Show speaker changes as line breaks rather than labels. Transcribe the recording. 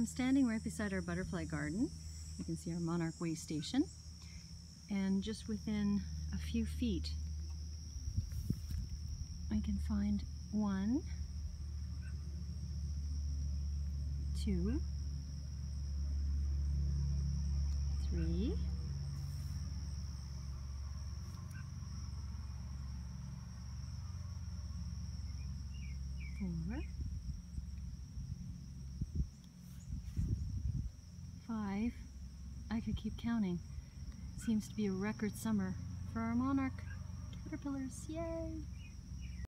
I'm standing right beside our butterfly garden. You can see our monarch way station. And just within a few feet, I can find one, two, three, four, keep counting. Seems to be a record summer for our monarch caterpillars. Yay!